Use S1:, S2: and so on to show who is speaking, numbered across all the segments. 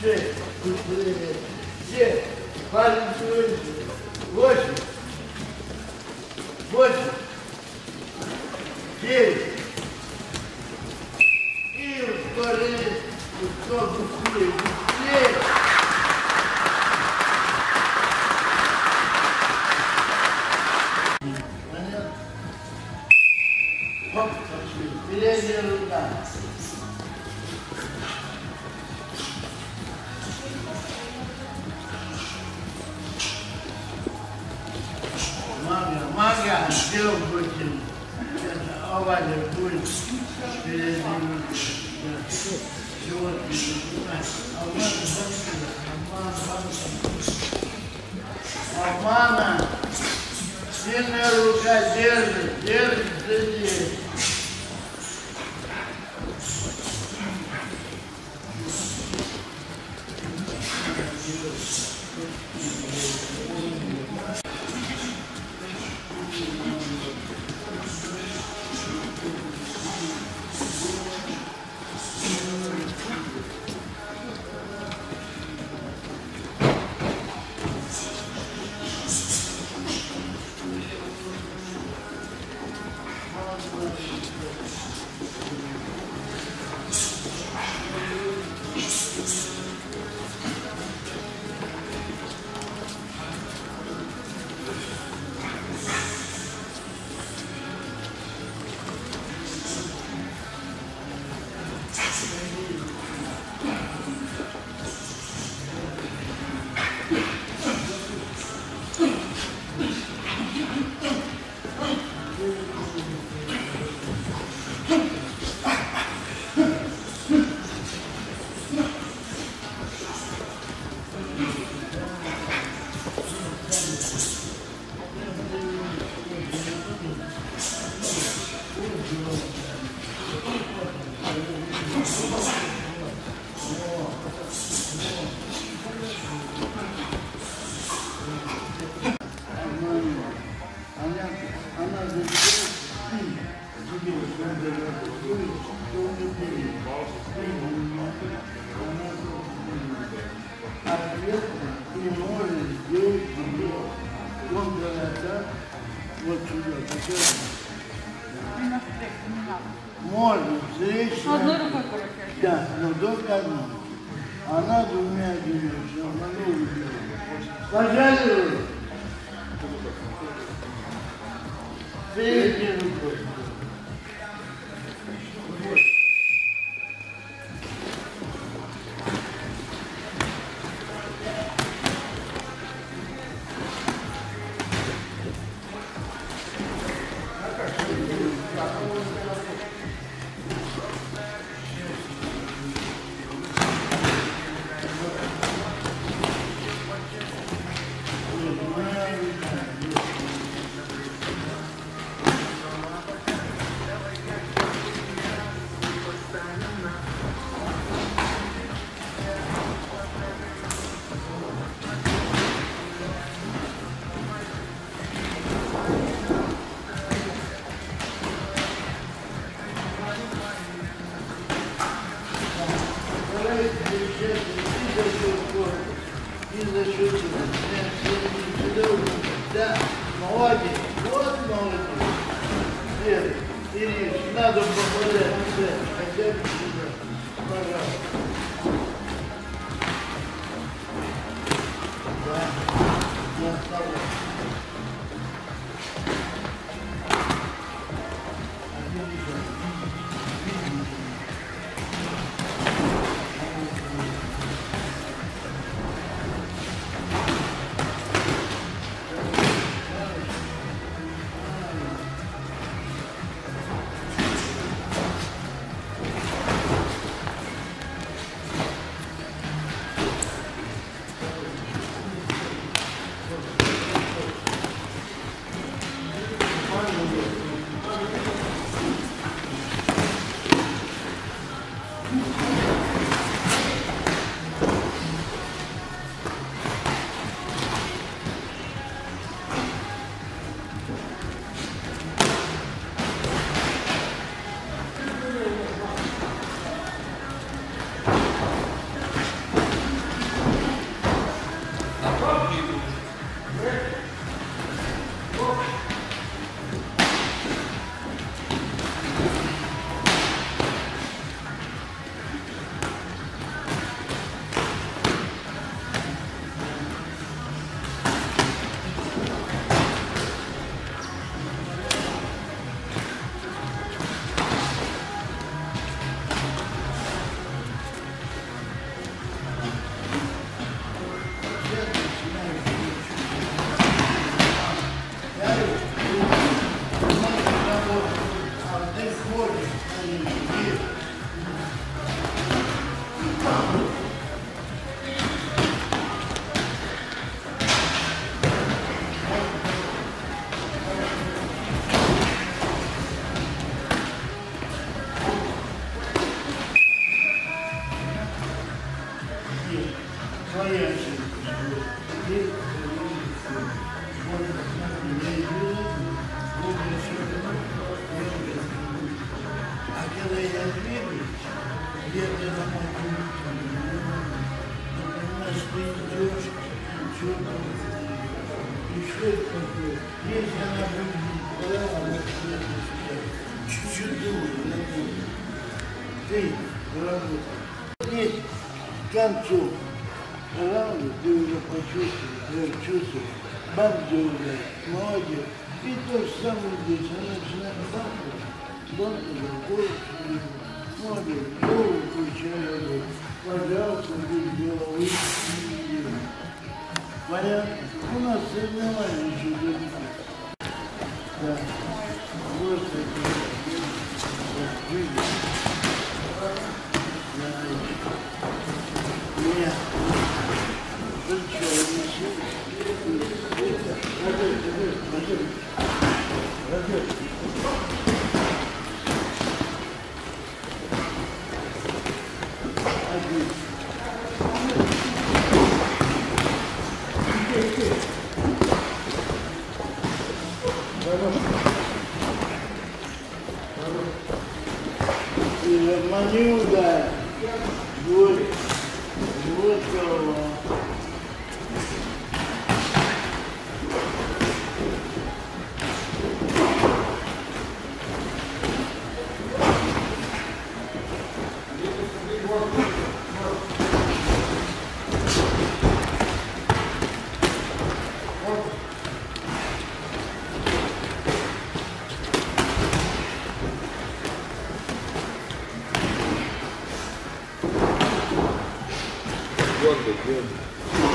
S1: шесть, семь, выше, восемь, восемь, девять. Чего ты не понимаешь? Обман, обман, обман. Обмана. Сильная рука держит, держит здесь. Она, Можно встречная.
S2: Одной рукой короче.
S1: Да, но только одна. Она двумя делится, она много делает. Пожалуй. Передней рукой. А когда я двигаюсь, где-то на моем понимаешь, что-то, и что это такое? Если она будет права, вот Чуть-чуть думаю, Ты работай. Здесь к раунда ты уже почувствуешь, я чувствую, бомбю уже, молодец. И то же самое здесь, она начинает бахнуть, бахнуть, голову, молодец, голову включаю, пожалуйста, без головы, Понятно? У нас соревнования еще идут. Да. Вот это. Вот, видишь? Нет. Ты что, решил? Раздел, раздел, раздел. Раздел. Один. И манюга. Вот. Вот голова. Wonderful.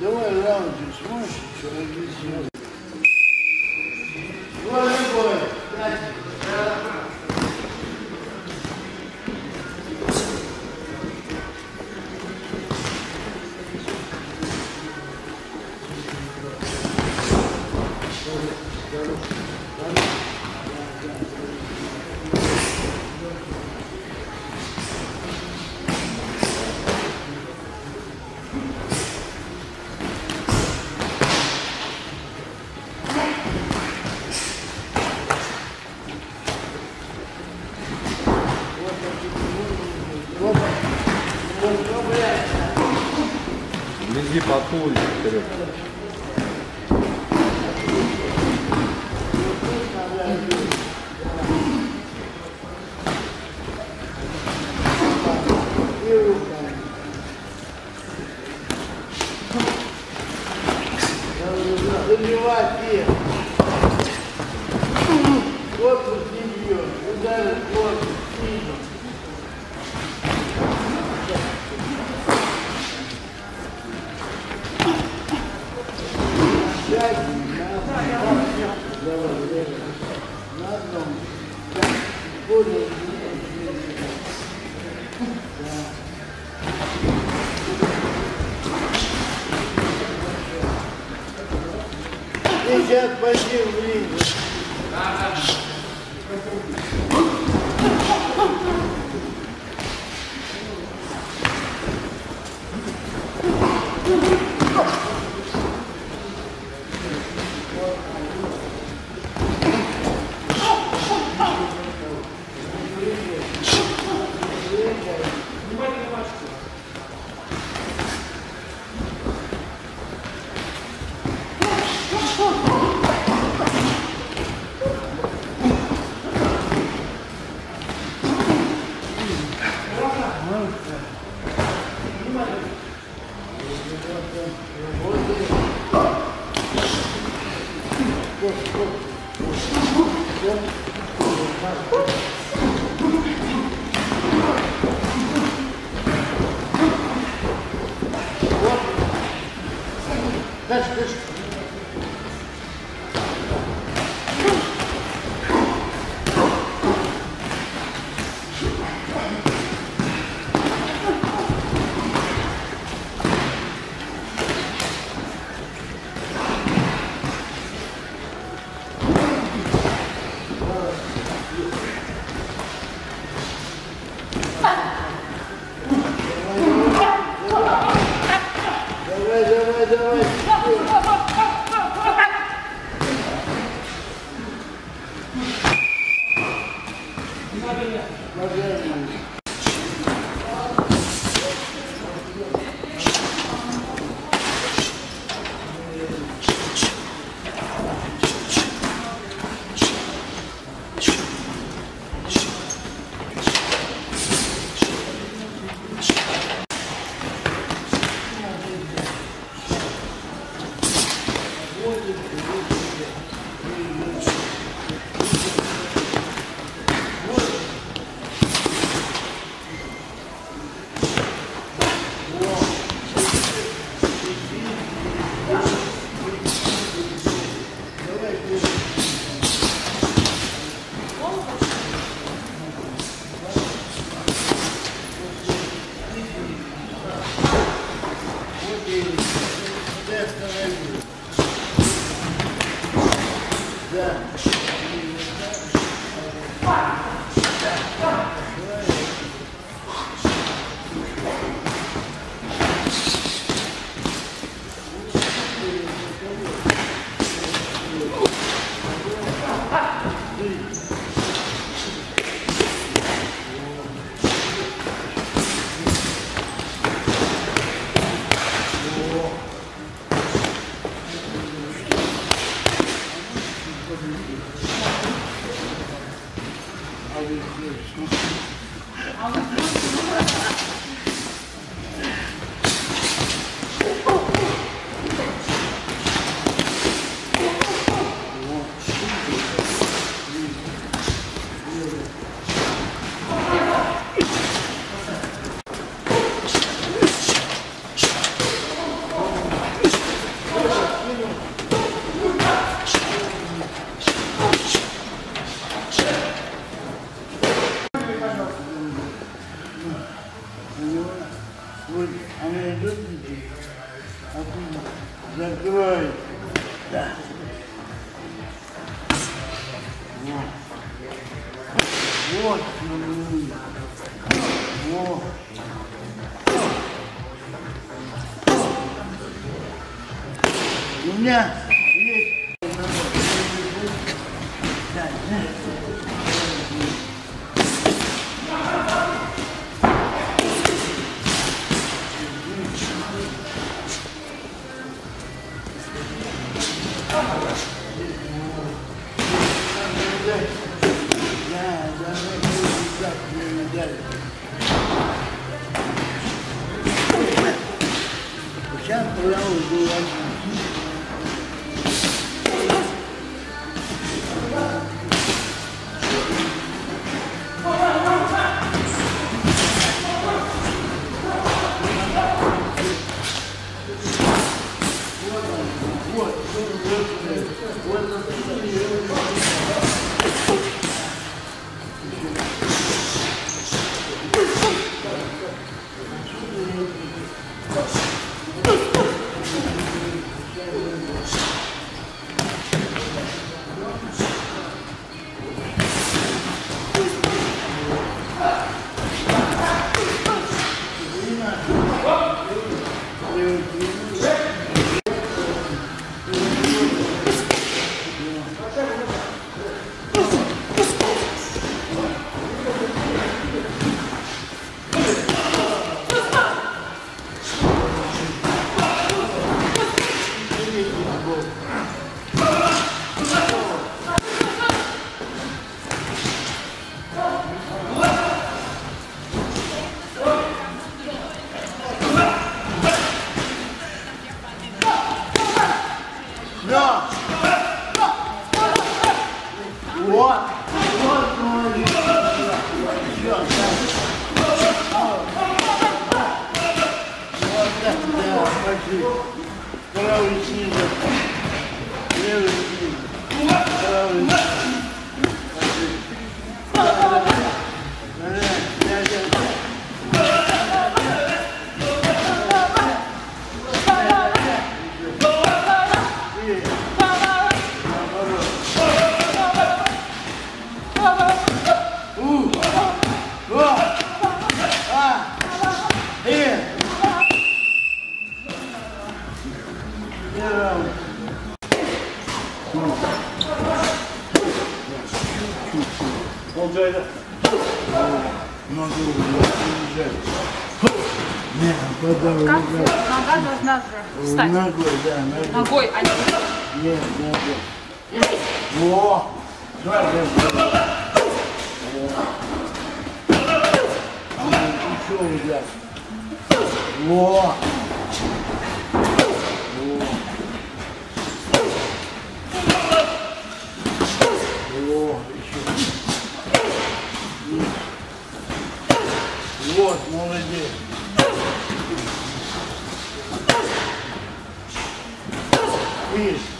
S1: Давай раунды сможешь Вот, блядь.
S2: Лезги
S1: одном. Более Сейчас пойди в Да. Вот. Вот. У меня これはうです。
S3: Olcayla.
S1: Надо уезжать. Не, подавай.
S4: Как нога должна встать?
S1: Ногой, да, ногой.
S4: Ногой, а не
S1: Нет, ногой. Во! Давай, давай. Во. Еще удар. Во! Во! Во, еще. Есть. Вот, молодец. Видишь?